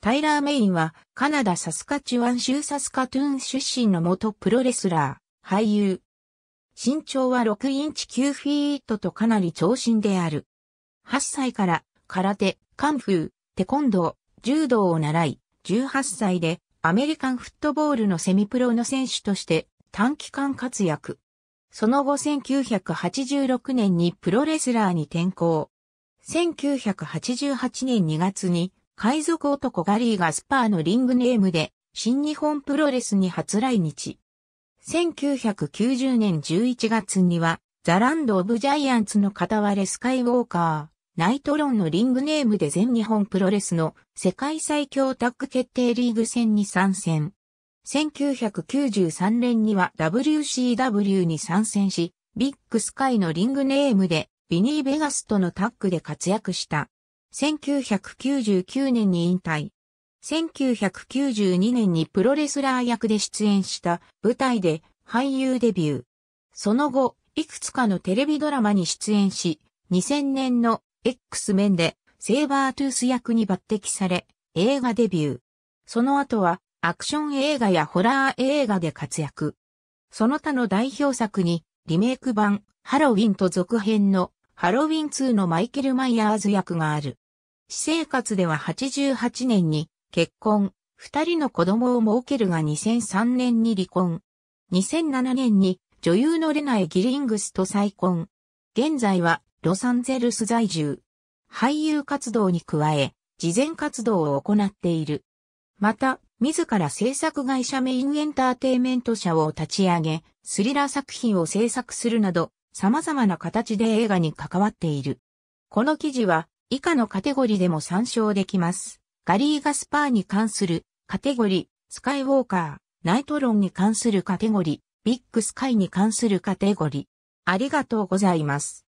タイラー・メインはカナダ・サスカチュワン州サスカトゥーン出身の元プロレスラー、俳優。身長は6インチ9フィートとかなり長身である。8歳から空手、カンフー、テコンドー、柔道を習い、18歳でアメリカンフットボールのセミプロの選手として短期間活躍。その後1986年にプロレスラーに転向。1988年2月に海賊男ガリーがスパーのリングネームで新日本プロレスに初来日。1990年11月にはザ・ランド・オブ・ジャイアンツの片割れスカイウォーカー、ナイトロンのリングネームで全日本プロレスの世界最強タッグ決定リーグ戦に参戦。1993年には WCW に参戦し、ビッグスカイのリングネームでビニー・ベガスとのタッグで活躍した。1999年に引退。1992年にプロレスラー役で出演した舞台で俳優デビュー。その後、いくつかのテレビドラマに出演し、2000年の X 面でセーバートゥース役に抜擢され、映画デビュー。その後はアクション映画やホラー映画で活躍。その他の代表作にリメイク版ハロウィンと続編のハロウィン2のマイケル・マイヤーズ役がある。私生活では88年に結婚、二人の子供を設けるが2003年に離婚。2007年に女優のレナエ・ギリングスと再婚。現在はロサンゼルス在住。俳優活動に加え、慈善活動を行っている。また、自ら制作会社メインエンターテイメント社を立ち上げ、スリラー作品を制作するなど、様々な形で映画に関わっている。この記事は、以下のカテゴリでも参照できます。ガリー・ガスパーに関するカテゴリ、スカイウォーカー、ナイトロンに関するカテゴリ、ビッグスカイに関するカテゴリ。ありがとうございます。